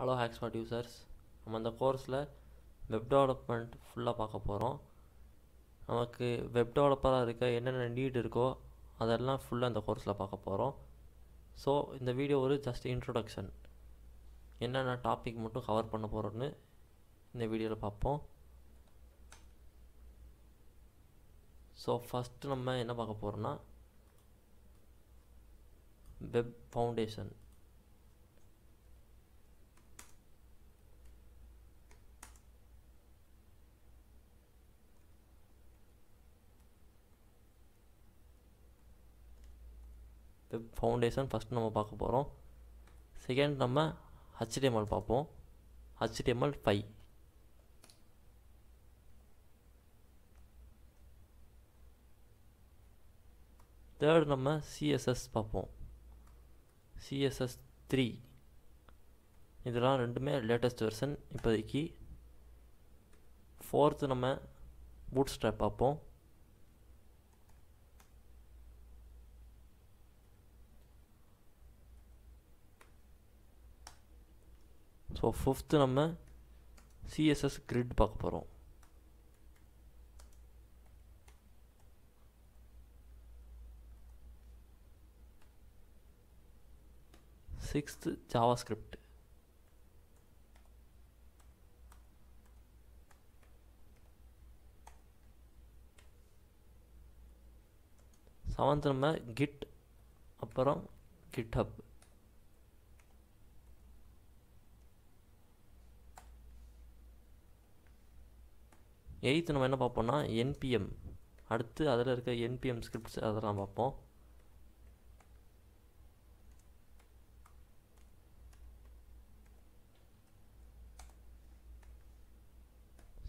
Hello ஹேக்ஸ்பாட் users நம்ம இந்த கோர்ஸில் வெப் டெவலப்மெண்ட் ஃபுல்லாக பார்க்க போகிறோம் நமக்கு வெப் டெவலப்பராக இருக்க என்னென்ன நீட் இருக்கோ அதெல்லாம் ஃபுல்லாக இந்த கோர்ஸில் பார்க்க போகிறோம் ஸோ இந்த வீடியோ ஒரு ஜஸ்ட் இன்ட்ரொடக்ஷன் என்னென்ன டாபிக் மட்டும் கவர் பண்ண போகிறோன்னு இந்த வீடியோவில் பார்ப்போம். ஸோ ஃபஸ்ட்டு நம்ம என்ன பார்க்க போகிறோன்னா web foundation web foundation first நம்ம பார்க்க போகிறோம் செகண்ட் நம்ம ஹச்டிஎம்எல் பார்ப்போம். ஹச்டிஎம்எல் ஃபைவ் தேர்ட் நம்ம சிஎஸ்எஸ் பார்ப்போம். சிஎஸ்எஸ் த்ரீ இதெல்லாம் ரெண்டுமே லேட்டஸ்ட் வெர்ஷன் இப்போதைக்கு. ஃபோர்த்து நம்ம பூட் ஸ்ட்ராப் பார்ப்போம். ஸோ ஃபிஃப்த்து நம்ம சிஎஸ்எஸ் கிரிட் பார்க்க போகிறோம் சிக்ஸ்த்து ஜாவா ஸ்கிரிப்ட் செவன்த் நம்ம கிட் அப்புறம் கிட் எயித்து நம்ம என்ன பார்ப்போம்னா என்பிஎம் அடுத்து அதில் இருக்க என்பிஎம் ஸ்கிரிப்ட்ஸ் அதெல்லாம் பார்ப்போம்.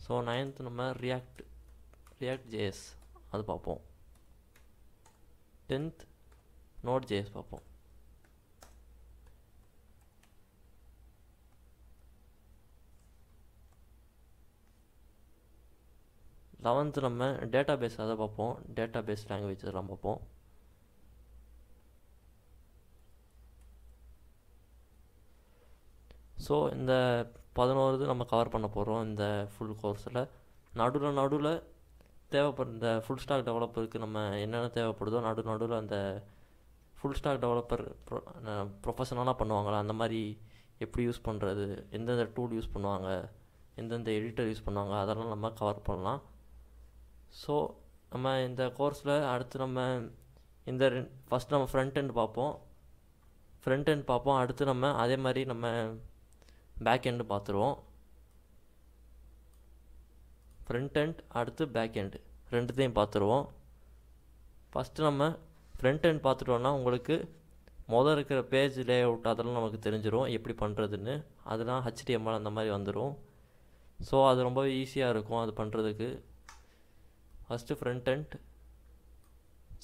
ஸோ நைன்த்து நம்ம ரியாக்ட் ரியாக்ட் ஜேஎஸ் அது பார்ப்போம். டென்த் நோட் ஜேஎஸ் பார்ப்போம். லெவன்த்து நம்ம டேட்டா பேஸ் அதை பார்ப்போம். டேட்டா பேஸ் லாங்குவேஜ் அதெல்லாம் பார்ப்போம். ஸோ இந்த பதினோரு இது நம்ம கவர் பண்ண போகிறோம் இந்த ஃபுல் கோர்ஸில் நடுவில் நடுவில் தேவைப்படுற இந்த ஃபுல் ஸ்டாக் டெவலப்பருக்கு நம்ம என்னென்ன தேவைப்படுதோ நடு நடுவில் அந்த ஃபுல் ஸ்டாக் டெவலப்பர் ப்ரொ ப்ரொஃபஷனலாக பண்ணுவாங்களா? அந்த மாதிரி எப்படி யூஸ் பண்ணுறது எந்தெந்த டூல் யூஸ் பண்ணுவாங்க? எந்தெந்த எடிட்டர் யூஸ் பண்ணுவாங்க? அதெல்லாம் நம்ம கவர் பண்ணலாம். ஸோ நம்ம இந்த கோர்ஸில் அடுத்து நம்ம இந்த ஃபஸ்ட் நம்ம ஃப்ரண்ட் எண்ட் பார்ப்போம். ஃப்ரண்ட் எண்ட் பார்ப்போம். அடுத்து நம்ம அதே மாதிரி நம்ம பேக் எண்டு பார்த்துருவோம். ஃப்ரண்ட் எண்ட் அடுத்து பேக் எண்டு ரெண்டுத்தையும் பார்த்துருவோம். ஃபஸ்ட்டு நம்ம ஃப்ரண்ட் எண்ட் பார்த்துட்டோன்னா உங்களுக்கு மொதல் இருக்கிற பேஜ் லே அவுட் அதெல்லாம் நமக்கு தெரிஞ்சிடும் எப்படி பண்ணுறதுன்னு அதெல்லாம் ஹெச்டிஎம்எல் அந்த மாதிரி வந்துடும் ஸோ அது ரொம்ப ஈஸியாக இருக்கும். அது பண்ணுறதுக்கு ஃபஸ்ட்டு ஃப்ரண்ட் அண்ட்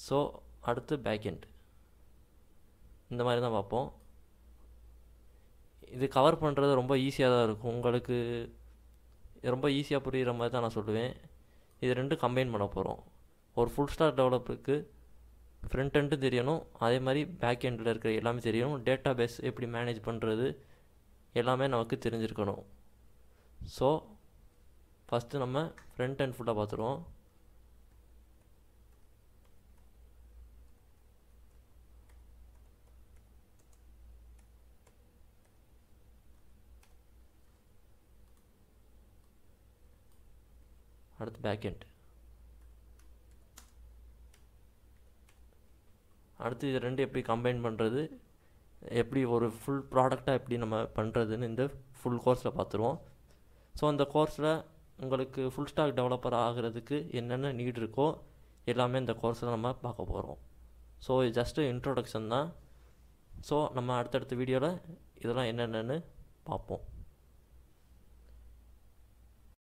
ஸோ அடுத்து பேக் எண்ட் இந்த மாதிரி தான் பார்ப்போம். இது கவர் பண்ணுறது ரொம்ப ஈஸியாக தான் இருக்கும். உங்களுக்கு ரொம்ப ஈஸியாக புரிகிற மாதிரி தான் நான் சொல்லுவேன். இது ரெண்டும் கம்பைன் பண்ண போகிறோம் ஒரு ஃபுல் ஸ்டார் டெவலப்பருக்கு ஃப்ரண்ட் எண்டும் தெரியணும் அதே மாதிரி பேக் எண்டில் இருக்கிற எல்லாமே தெரியணும். டேட்டா பேஸ் எப்படி மேனேஜ் பண்ணுறது எல்லாமே நமக்கு தெரிஞ்சிருக்கணும். ஸோ ஃபஸ்ட்டு நம்ம ஃப்ரண்ட் அண்ட் ஃபுல்லாக பார்த்துருவோம். அடுத்து பேக்கெண்ட் அடுத்து இது ரெண்டு எப்படி கம்பைன் பண்ணுறது எப்படி ஒரு ஃபுல் ப்ராடக்டாக எப்படி நம்ம பண்ணுறதுன்னு இந்த ஃபுல் கோர்ஸில் பார்த்துருவோம் ஸோ அந்த கோர்ஸில் உங்களுக்கு ஃபுல் ஸ்டாக் டெவலப்பர் ஆகிறதுக்கு என்னென்ன நீட் இருக்கோ எல்லாமே இந்த கோர்ஸில் நம்ம பார்க்க போகிறோம் ஸோ இது ஜஸ்ட்டு இன்ட்ரோடக்ஷன் தான். ஸோ நம்ம அடுத்தடுத்த வீடியோவில் இதெல்லாம் என்னென்னு பார்ப்போம்.